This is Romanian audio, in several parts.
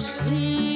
See.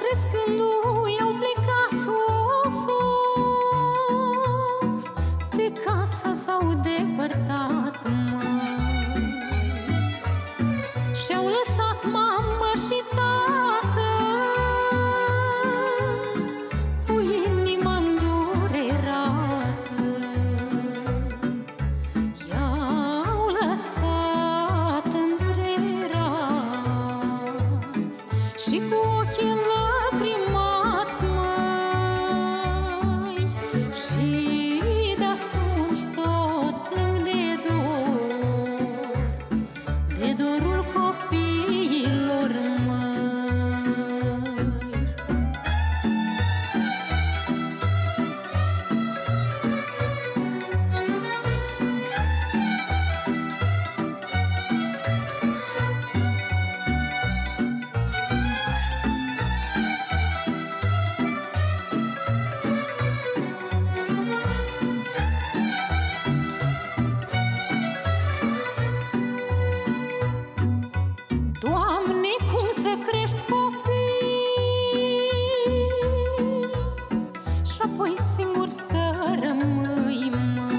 Crescându-i au plecat of, of. De casa s-au depărtat Și-au lăsat mamă și tată. Cu inima îndurerată. I-au lăsat îndurerați. Și cu ochii apoi singur să rămâi, mă.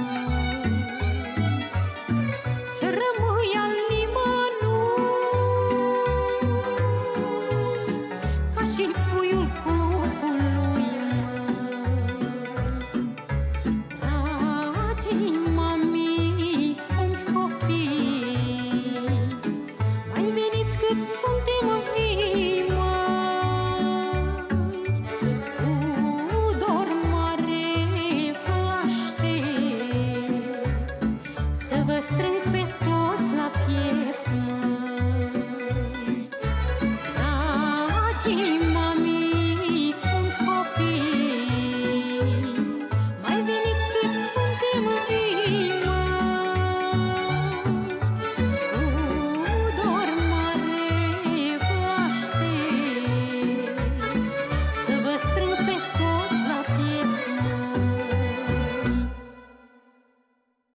Să rămâi al nimănui, ca și puiul cucului, mă. Dragii mami, scumpi copii, mai veniți cât suntem strâng pe toți la piept, măi. Dragii